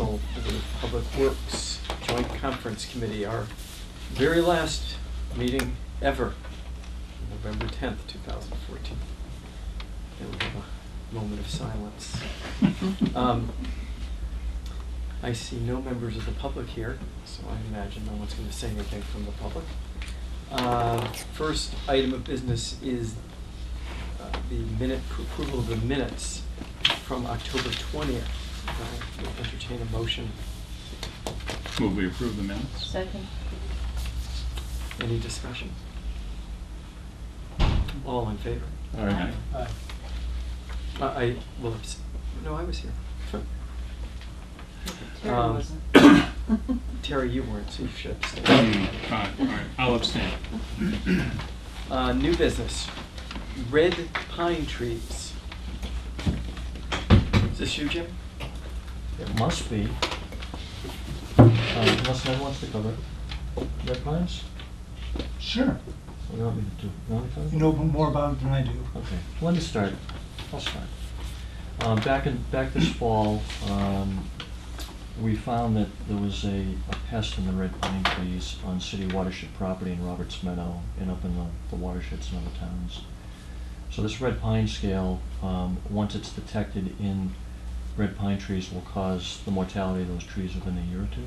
Council the Public Works Joint Conference Committee, our very last meeting ever, November 10th, 2014. And we have a moment of silence. Um, I see no members of the public here, so I imagine no one's going to say anything from the public. Uh, First item of business is uh, the minute, approval of the minutes from October 20th. We'll entertain a motion. Will we approve the minutes? Second. Any discussion? All in favor? All right. Aye. I, I, well, no, I was here. Terry um, wasn't. Terry, you weren't, so you should abstain. All right, all right, I'll abstain. Uh, new business, red pine trees. Is this you, Jim? It must be. Uh, Unless someone wants to cover it. Red Pines? Sure. What do you want me to do? You want me to cover? You know more about it than I do. Okay, let me start. I'll start. Um, back in, back this fall, um, we found that there was a, a pest in the red pine trees on city watershed property in Roberts Meadow and up in the, the watersheds in other towns. So this red pine scale, um, once it's detected in red pine trees, will cause the mortality of those trees within a year or two.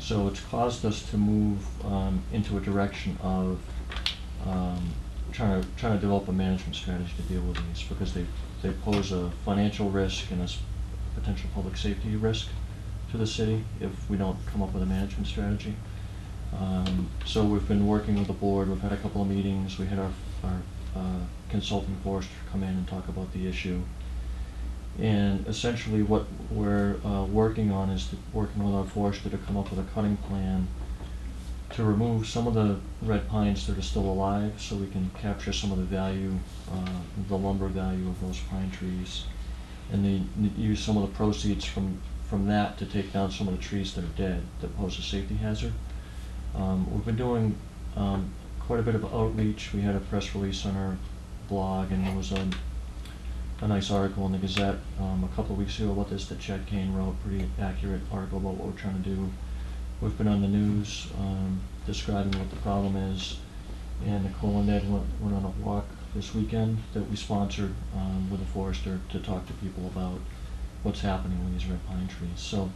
So it's caused us to move um, into a direction of um, trying to, trying to develop a management strategy to deal with these because they, they pose a financial risk and a potential public safety risk to the city if we don't come up with a management strategy. Um, So we've been working with the board, we've had a couple of meetings, we had our, our uh, consulting forester come in and talk about the issue. And essentially what we're uh, working on is to- working with our forester to come up with a cutting plan to remove some of the red pines that are still alive so we can capture some of the value, uh, the lumber value of those pine trees. And then use some of the proceeds from, from that to take down some of the trees that are dead that pose a safety hazard. Um, we've been doing, um, quite a bit of outreach. We had a press release on our blog and there was a, a nice article in the Gazette, um, a couple of weeks ago about this that Chad Cain wrote, pretty accurate article about what we're trying to do. We've been on the news, um, describing what the problem is, and Nicole and Ed went, went on a walk this weekend that we sponsored, um, with a forester to talk to people about what's happening with these red pine trees. So,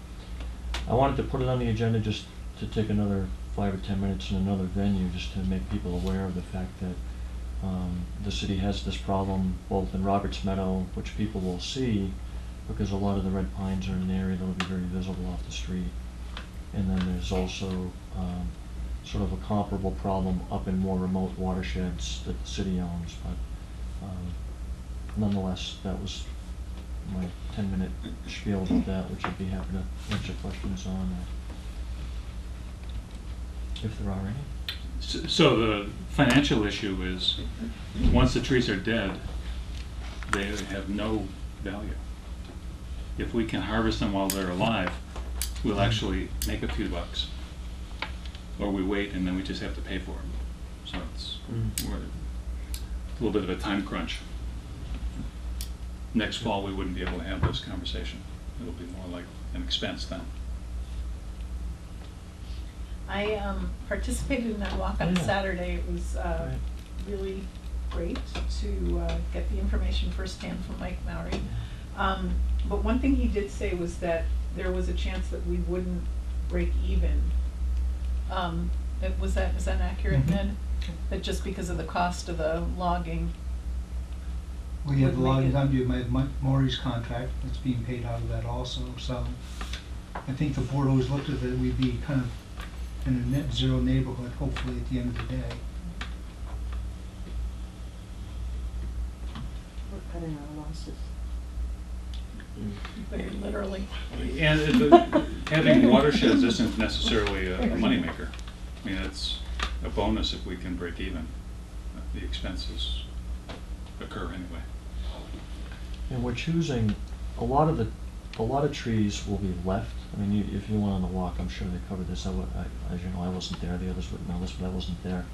I wanted to put it on the agenda just to take another five or ten minutes in another venue, just to make people aware of the fact that, um, the city has this problem both in Roberts Meadow, which people will see, because a lot of the red pines are in an area that'll be very visible off the street. And then there's also, um, sort of a comparable problem up in more remote watersheds that the city owns, but, um, nonetheless, that was my ten-minute spiel about that, which I'd be happy to answer questions on, if there are any. S- So the financial issue is, once the trees are dead, they have no value. If we can harvest them while they're alive, we'll actually make a few bucks. Or we wait and then we just have to pay for them. So it's, Mm. a little bit of a time crunch. Next fall, we wouldn't be able to have this conversation. It'll be more like an expense then. I um, participated in that walk on Yeah. Saturday. It was uh, Right. really great to uh, get the information firsthand from Mike Mowry. Um, But one thing he did say was that there was a chance that we wouldn't break even. Um, it- Was that, is that accurate, Mhm. Ned? That just because of the cost of the logging? We have Would make logging it- done, you have Mike Maury's contract, that's being paid out of that also, so. I think the board always looked at it, we'd be kind of in a net zero neighborhood, hopefully at the end of the day. We're cutting our losses. Very literally. And uh, it- the- having watersheds isn't necessarily a a moneymaker. I mean, it's a bonus if we can break even. The expenses occur anyway. And we're choosing, a lot of the, a lot of trees will be left. I mean, you, if you went on the walk, I'm sure they covered this. I, I- as you know, I wasn't there. The others wouldn't know this, but I wasn't there.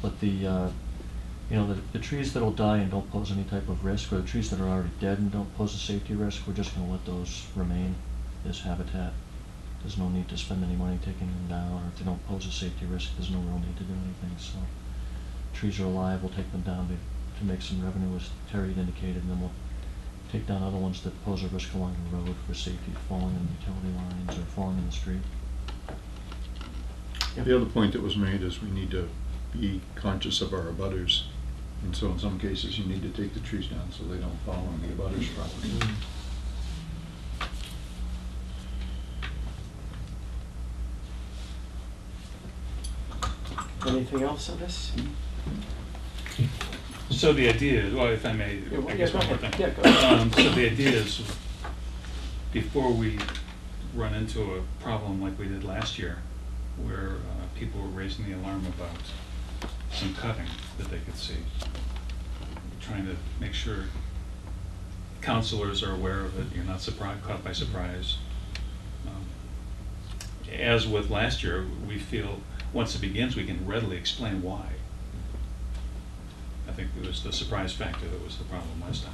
But the, uh, you know, the, the trees that'll die and don't pose any type of risk, or the trees that are already dead and don't pose a safety risk, we're just gonna let those remain as habitat. There's no need to spend any money taking them down, or if they don't pose a safety risk, there's no real need to do anything, so. Trees are alive, we'll take them down to, to make some revenue, as Terry had indicated, and then we'll take down other ones that pose a risk along the road for safety, falling in utility lines or falling in the street. The other point that was made is we need to be conscious of our abutters. And so in some cases, you need to take the trees down so they don't fall on the abutters property. Mm. Anything else on this? So the idea is, well, if I may, Yeah, well, I guess yeah, one go more ahead. thing. Yeah, go ahead. Um, So the idea is, before we run into a problem like we did last year, where uh, people were raising the alarm about some cutting that they could see, trying to make sure councilors are aware of it, you're not surprised, caught by surprise. Um, As with last year, we feel, once it begins, we can readily explain why. I think it was the surprise factor that was the problem last time.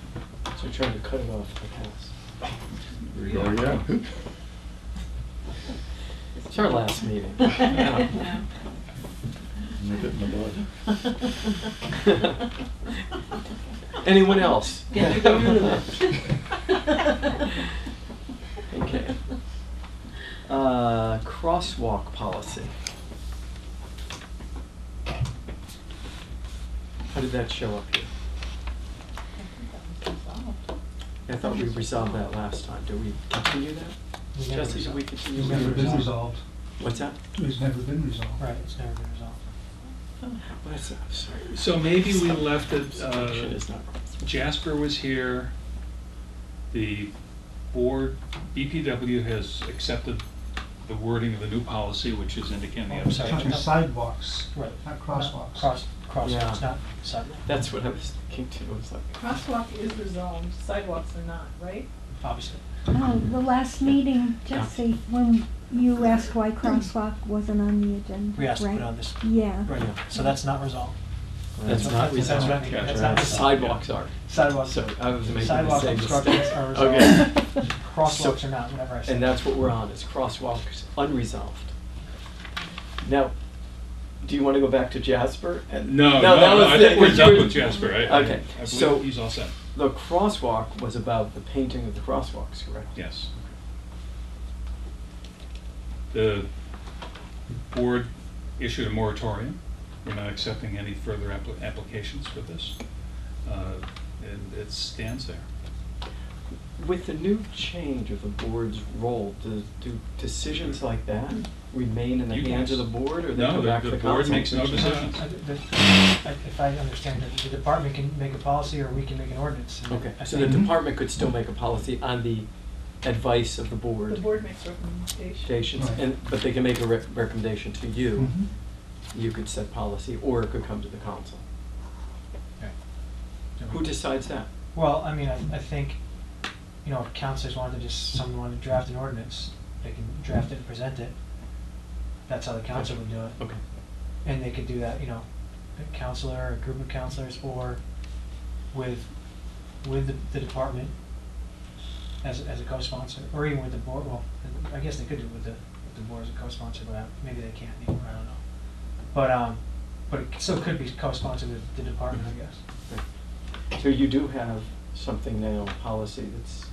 So you're trying to cut it off at the pass. There you go, yeah. It's our last meeting. Yeah. Nip it in the bud. Anyone else? Yeah, get rid of it. Okay. Uh, crosswalk policy. How did that show up here? I thought we resolved that last time. Do we continue that? We never Jesse, do we resolved. continue? It's never never been resolved. resolved. What's that? It's never been resolved. Right, it's never been resolved. What's that? Sorry. So maybe we left it, Section uh, is not. Jasper was here, the board, BPW has accepted the wording of the new policy, which is indicating the Oh, I'm sorry. Talking sidewalks, Right. not crosswalks. Cross, Yeah. crosswalks, not sidewalk. That's what I was thinking too. It was like. Crosswalk is resolved, sidewalks are not, right? Obviously. Uh, the last meeting, Jesse, when you asked why crosswalk wasn't on the agenda, We asked to put right? on this. Yeah. Right, Yeah. so that's not resolved. That's That's not what- that's resolved. what that's Gotcha. not resolved. Sidewalks are. Sidewalks. So I was making the Sidewalk same obstructions mistake. are Okay. resolved. Crosswalks So- are not, whatever I said. And that's what we're on, is crosswalks unresolved. Now, do you want to go back to Jasper? And- No, that no, was I the- think we're done with Jasper. I- I- Okay, I so he's all set. the crosswalk was about the painting of the crosswalks, correct? Yes. The board issued a moratorium. We're not accepting any further appli- applications for this. Uh, And it stands there. With the new change of the board's role, do, do decisions like that remain in the You hands of the board, or they No, come the- back to the the board council? makes no decisions. Uh, the- If I understand it, the department can make a policy or we can make an ordinance. and Okay, I so the think- department could still make a policy on the advice of the board. The board makes recommendations. Recommendations, Right. and, but they can make a rec- recommendation to you. Mhm. You could set policy, or it could come to the council. Right. Who decides that? Well, I mean, I, I think, you know, if councilors wanted to just, someone wanted to draft an ordinance, they can draft it and present it. That's how the council would do it. Okay. And they could do that, you know, a councilor, a group of councilors, or with, with the, the department as, as a co-sponsor, or even with the board, well, I guess they could do it with the, with the board as a co-sponsor, but maybe they can't anymore, I don't know. But, um, but it still could be co-sponsored with the department, I guess. So you do have something now, a policy that's,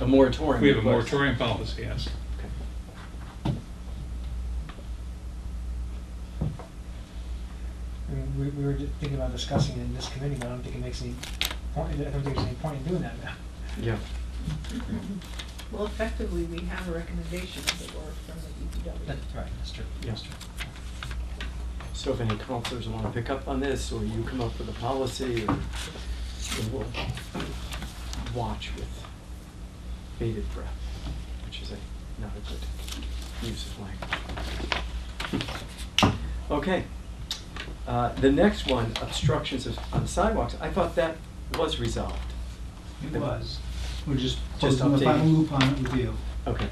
a moratorium. We have a in moratorium policy, yes. Okay. I mean, we, we were thinking about discussing it in this committee, but I don't think it makes any point, I don't think there's any point in doing that now. Yeah. Well, effectively, we have a recommendation of the board from the DPW. That's right, that's true, that's true. So if any councilors want to pick up on this, or you come up with a policy, or then we'll watch with bated breath, which is a, not a good use of language. Okay. Uh, the next one, obstructions of, on sidewalks, I thought that was resolved. It was. We're just Just closing the final updating. loop on it with you, Okay.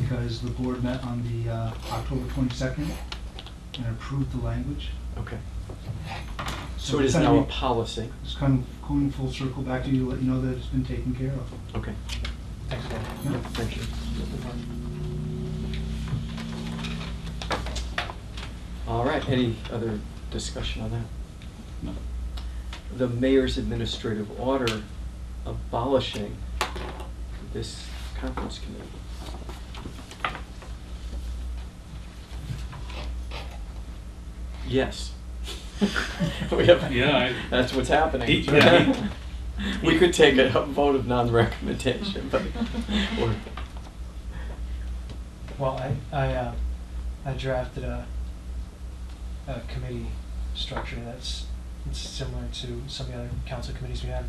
because the board met on the uh, October twenty-second and approved the language. Okay. So it is now a policy. It's kind of going full circle back to you, let you know that it's been taken care of. Okay, Thanks, Dave. Yeah. thank you. All right, any other discussion on that? No. The mayor's administrative order abolishing this conference committee. Yes. We have, Yeah, I- that's what's happening. He- yeah, he- We could take a vote of non-recommendation, but, or, Well, I, I, uh, I drafted a, committee structure that's, it's similar to some of the other council committees we have.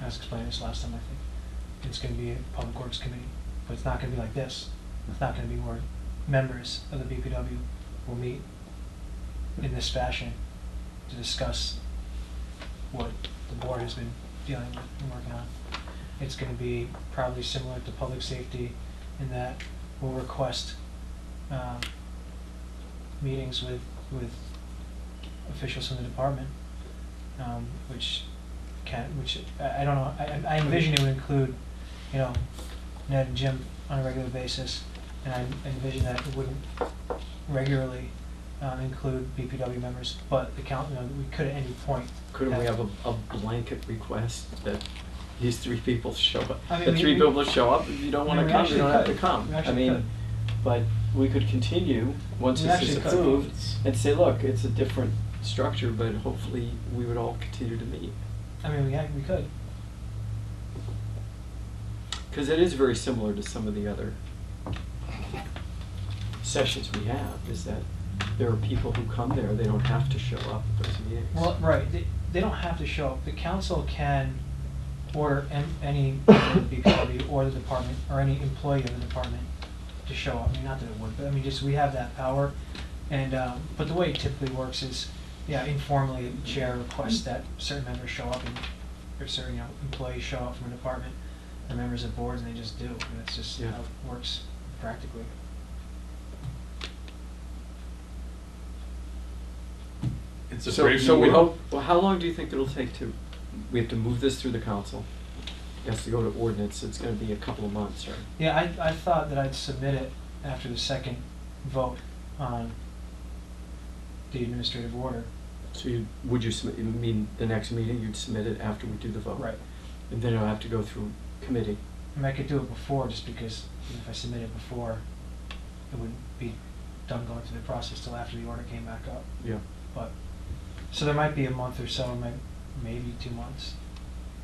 I was explaining this last time, I think. It's gonna be a public works committee, but it's not gonna be like this. It's not gonna be where members of the BPW will meet in this fashion to discuss what the board has been dealing with and working on. It's gonna be probably similar to public safety in that we'll request, um, meetings with, with officials from the department, um, which can, which, I, I don't know, I, I envision it would include, you know, Ned and Jim on a regular basis, and I envision that it wouldn't regularly, um, include BPW members, but the count, you know, we could at any point. couldn't we have a, a blanket request that these three people show up? I mean, The we- three we- people show up, if you don't wanna we come, you don't have to could. come. I actually mean, could. but we could continue, once We this is actually could. approved, and say, look, it's a different structure, but hopefully we would all continue to meet. I mean, we, had- we could. Cause it is very similar to some of the other sessions we have, is that there are people who come there, they don't have to show up at those meetings. Well, right, they, they don't have to show up. The council can order an- any member of the BPW or the department, or any employee of the department to show up. I mean, not that it would, but I mean, just, we have that power. And, um, but the way it typically works is, yeah, informally, the chair requests that certain members show up and, or certain, you know, employees show up from a department, or members of boards, and they just do. And that's just Yeah. how it works practically. It's a So, brave so new we world. hope, well, how long do you think it'll take to, we have to move this through the council? Has to go to ordinance, it's gonna be a couple of months, right? Yeah, I, I thought that I'd submit it after the second vote on the administrative order. So you, would you submit, you mean the next meeting, you'd submit it after we do the vote? Right. And then it'll have to go through committee? I mean, I could do it before, just because if I submit it before, it wouldn't be done going through the process till after the order came back up. Yeah. But, so there might be a month or so, may- maybe two months,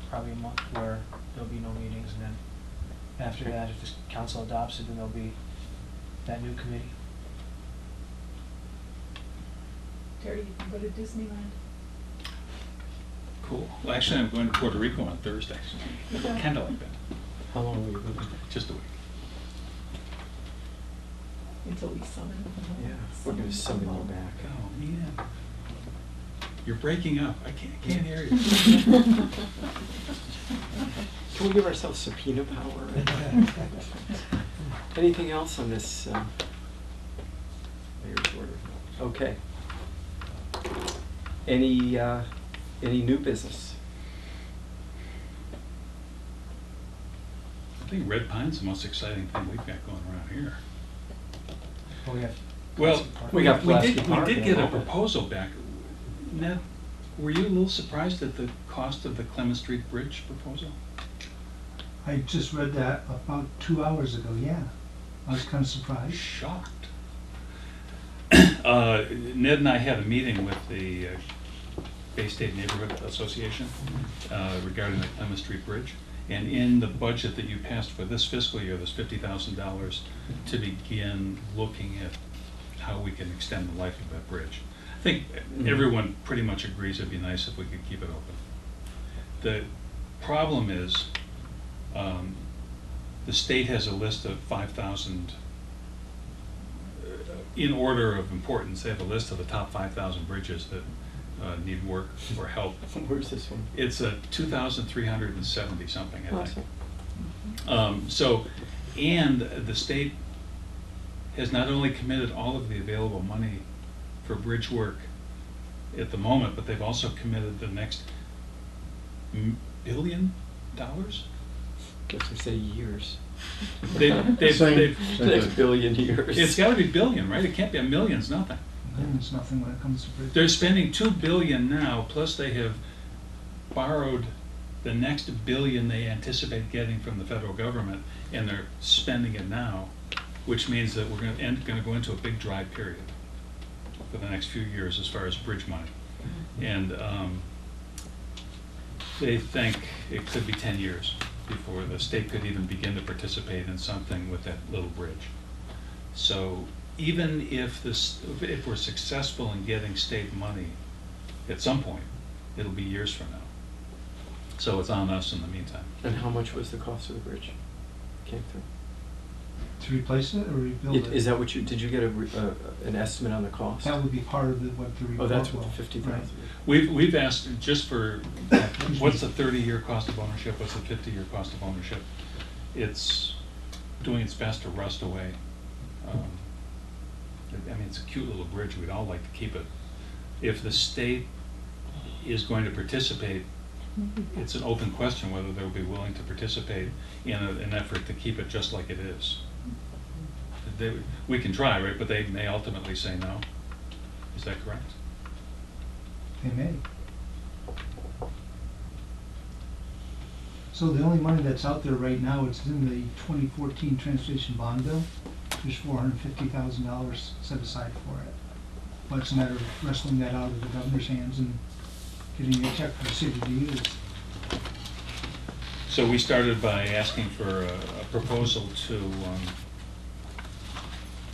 probably a month where there'll be no meetings, and then after that, if the council adopts it, then there'll be that new committee. Terry, you can go to Disneyland. Cool. Well, actually, I'm going to Puerto Rico on Thursday, so kind of like that, How long will you be? just a week. Until we summon. Yeah, we're gonna summon you back. Oh, man. You're breaking up. I can't, can't hear you. Can we give ourselves subpoena power? Anything else on this, um, mayor's order? Okay. Any, uh, any new business? I think Red Pine's the most exciting thing we've got going around here. But we have. Well, We got we did, we did get a proposal back. Ned, were you a little surprised at the cost of the Clement Street Bridge proposal? I just read that about two hours ago, yeah. I was kind of surprised. Shocked. Uh, Ned and I had a meeting with the uh, Bay State Neighborhood Association uh, regarding the Clement Street Bridge. And in the budget that you passed for this fiscal year, there's fifty thousand dollars to begin looking at how we can extend the life of that bridge. I think Mhm. everyone pretty much agrees it'd be nice if we could keep it open. The problem is, um, the state has a list of five thousand, uh, in order of importance, they have a list of the top five thousand bridges that uh, need work or help. Where's this one? It's a two thousand three hundred and seventy something, I Awesome. think. Um, so, and the state has not only committed all of the available money for bridge work at the moment, but they've also committed the next billion dollars? Guess we say years. They, they've, Same. they've, Next billion years. it's gotta be billion, right? It can't be a million's nothing. Then it's nothing when it comes to bridges. They're spending two billion now, plus they have borrowed the next billion they anticipate getting from the federal government, and they're spending it now, which means that we're gonna end, gonna go into a big dry period for the next few years as far as bridge money. And, um, they think it could be ten years before the state could even begin to participate in something with that little bridge. So even if this, if we're successful in getting state money at some point, it'll be years from now. So it's on us in the meantime. And how much was the cost of the bridge? Came through. To replace it or rebuild It- it? Is that what you, did you get a, re- uh, an estimate on the cost? That would be part of the, what the Oh, report that's what will- the fifty right. thousand. We've, we've asked just for, what's the thirty-year cost of ownership, what's the fifty-year cost of ownership? It's doing its best to rust away. Um, I mean, it's a cute little bridge, we'd all like to keep it. If the state is going to participate, it's an open question whether they'll be willing to participate in a- an effort to keep it just like it is. They, we can try, right, but they may ultimately say no. Is that correct? They may. So the only money that's out there right now, it's in the twenty fourteen transportation bond bill. There's four hundred and fifty thousand dollars set aside for it. But it's a matter of wrestling that out of the governor's hands and getting a check for the city to use. So we started by asking for a a proposal to um,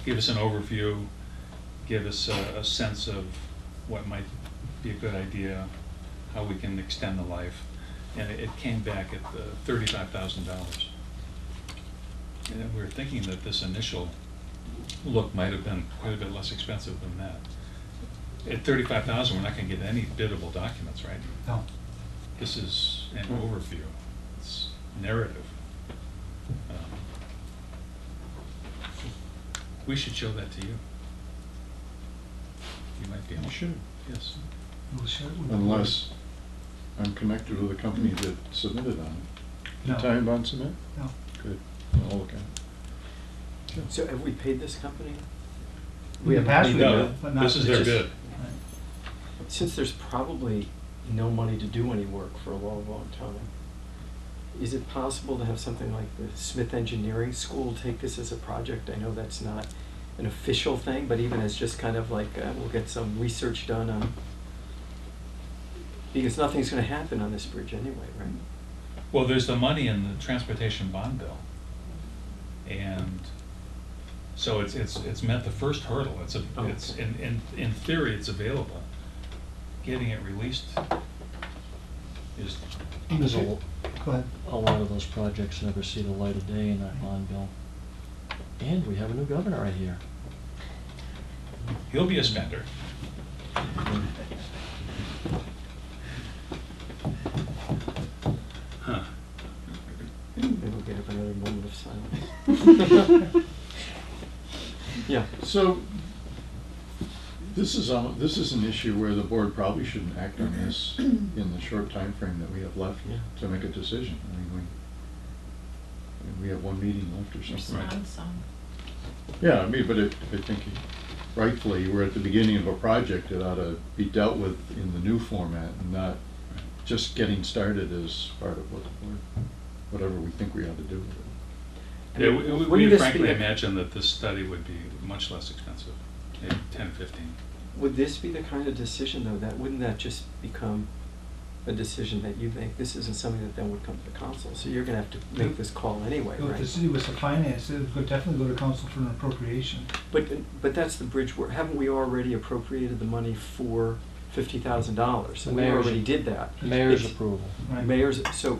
give us an overview, give us a a sense of what might be a good idea, how we can extend the life. And it- it came back at uh, thirty-five thousand dollars. And we were thinking that this initial look might have been quite a bit less expensive than that. At thirty-five thousand, we're not gonna get any biddable documents, right? No, This is an overview, it's narrative. Um, We should show that to you. You might be able You to. should. Yes. we'll share it with the board. Unless I'm connected with the company mm-hmm. that submitted on it. No. Did Tighe Bond submit? No. Good, I'll look at it. So have we paid this company? In the haven't past paid we them No, have, but not. this is their It's just- bid. Right. Since there's probably no money to do any work for a long, long time, is it possible to have something like the Smith Engineering School take this as a project? I know that's not an official thing, but even as just kind of like, uh, we'll get some research done on, because nothing's gonna happen on this bridge anyway, right? Well, there's the money in the transportation bond bill. And so it's, it's, it's met the first hurdle, it's a, Oh, it's, okay. in, in, in theory, it's available. Getting it released is, There's a, Go ahead. a lot of those projects never see the light of day in that bond bill. And we have a new governor right here. he'll be a spender. Huh. Maybe we'll get up another moment of silence. Yeah. So, this is, um, this is an issue where the board probably shouldn't act on this in the short time frame that we have left Yeah. to make a decision. I mean, we, I mean, we have one meeting left or something. Respond some. Yeah, I mean, but it, I think rightfully, we're at the beginning of a project that ought to be dealt with in the new format and not just getting started as part of what, the board- whatever we think we ought to do with it. Yeah, we- we, Wouldn't we this frankly be a- imagine that this study would be much less expensive, maybe ten, fifteen. Would this be the kind of decision, though, that, wouldn't that just become a decision that you make? This isn't something that then would come to the council, so you're gonna have to make this call anyway, If the right? city was to finance it, it would definitely go to council for an appropriation. But, but that's the bridge work, haven't we already appropriated the money for fifty thousand dollars? The We mayor's- already did that. Mayor's It's- approval. Right. Mayor's, so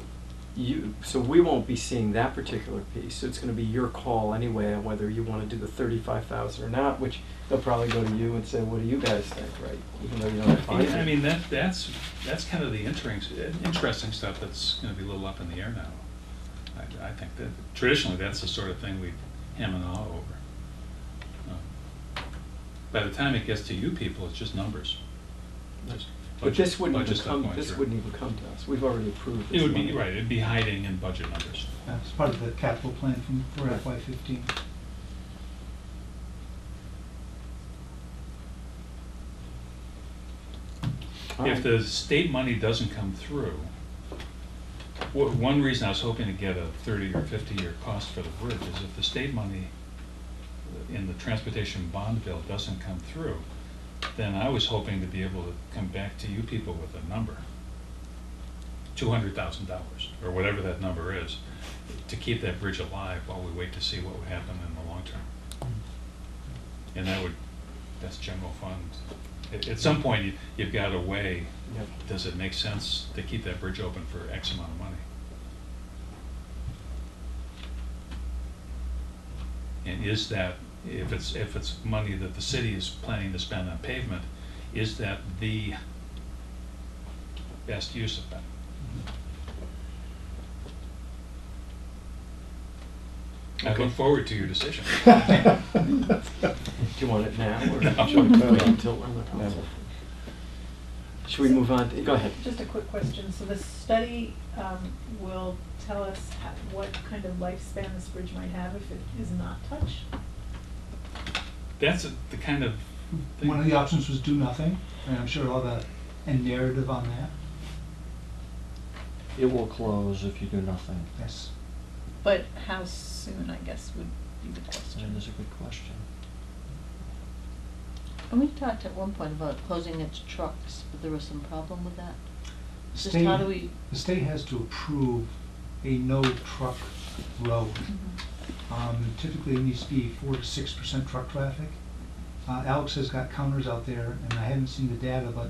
you, so we won't be seeing that particular piece, so it's gonna be your call anyway on whether you wanna do the thirty-five thousand or not, which they'll probably go to you and say, what do you guys think, right? Even though you don't find Yeah, I it. mean, that, that's, that's kind of the interesting, interesting stuff that's gonna be a little up in the air now. I, I think that traditionally, that's the sort of thing we hem and haw over. Um, By the time it gets to you people, it's just numbers. Just But this wouldn't budget even stuff come, going this through. wouldn't even come to us. We've already approved this It would be, money. right, it'd be hiding in budget numbers. That's part of the capital plan from, for Right. FY fifteen. All If right. the state money doesn't come through, wha- one reason I was hoping to get a thirty or fifty-year cost for the bridge is if the state money in the transportation bond bill doesn't come through, then I was hoping to be able to come back to you people with a number. Two hundred thousand dollars, or whatever that number is, to keep that bridge alive while we wait to see what would happen in the long term. And that would, that's general fund. At, at some point, you, you've got to weigh, Yep. does it make sense to keep that bridge open for X amount of money? And is that, if it's, if it's money that the city is planning to spend on pavement, is that the best use of that? I Okay. look forward to your decision. Do you want it now, or No. should we wait until we're on the council? Should we move on? Go ahead. Just a quick question, so the study, um, will tell us ho- what kind of lifespan this bridge might have if it is not touched? That's the kind of thing. One of the options was do nothing, and I'm sure all that, and narrative on that, It will close if you do nothing. yes. But how soon, I guess, would be the That question. is a good question. And we talked at one point about closing its trucks, but there was some problem with that. Just State- how do we? The state has to approve a no truck road. Um, typically, it needs to be four to six percent truck traffic. Uh, Alex has got counters out there, and I haven't seen the data, but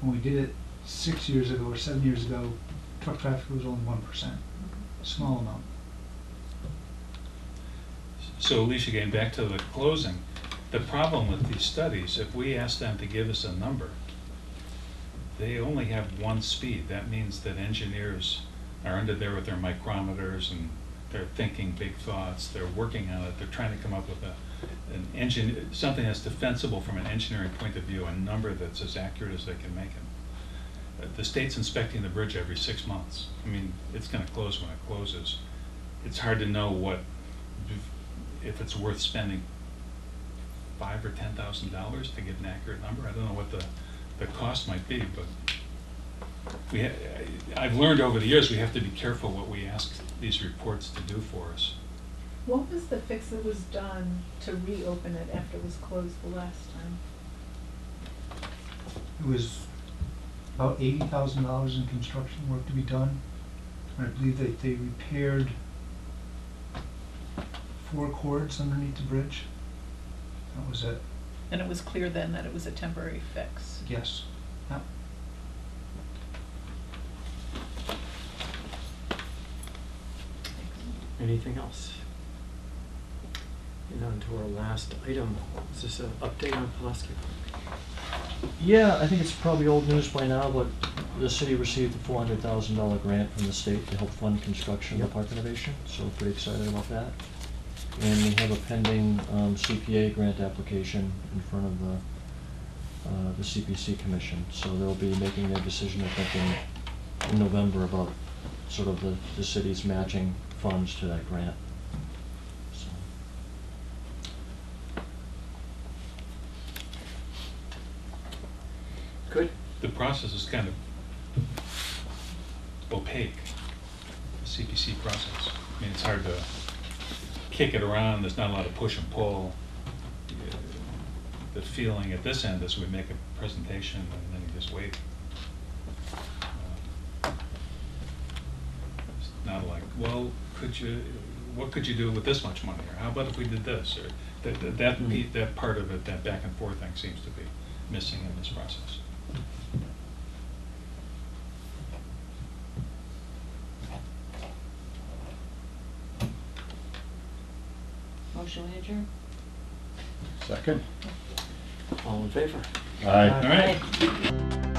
when we did it six years ago or seven years ago, truck traffic was only one percent, small amount. So Alicia, getting back to the closing, the problem with these studies, if we ask them to give us a number, they only have one speed. That means that engineers are under there with their micrometers and they're thinking big thoughts, they're working on it, they're trying to come up with a, an engine, something that's defensible from an engineering point of view, a number that's as accurate as they can make it. Uh, The state's inspecting the bridge every six months. I mean, it's gonna close when it closes. It's hard to know what, if it's worth spending five or ten thousand dollars to get an accurate number. I don't know what the, the cost might be, but we, ha- I've learned over the years, we have to be careful what we ask these reports to do for us. What was the fix that was done to reopen it after it was closed the last time? It was about eighty thousand dollars in construction work to be done. And I believe that they repaired four chords underneath the bridge. That was it, And it was clear then that it was a temporary fix? yes. Yep. Anything else? And on to our last item. Is this an update on Pulaski? Yeah, I think it's probably old news by now, but the city received a four hundred thousand dollar grant from the state to help fund construction of Yep. the park renovation, so we're pretty excited about that. And we have a pending um, CPA grant application in front of the, uh, the CPC commission, so they'll be making their decision, I think, in, in November about sort of the, the city's matching funds to that grant. So, Good. The process is kind of opaque, the CPC process. I mean, it's hard to kick it around, there's not a lot of push and pull. The feeling at this end is we make a presentation and then you just wait. Uh, It's not like, well, could you, what could you do with this much money? Or how about if we did this? Or that, that- that, Mm. pe- that part of it, that back and forth thing seems to be missing in this process. Motion we adjourn? Second? All in favor? Aye. All right. Aye.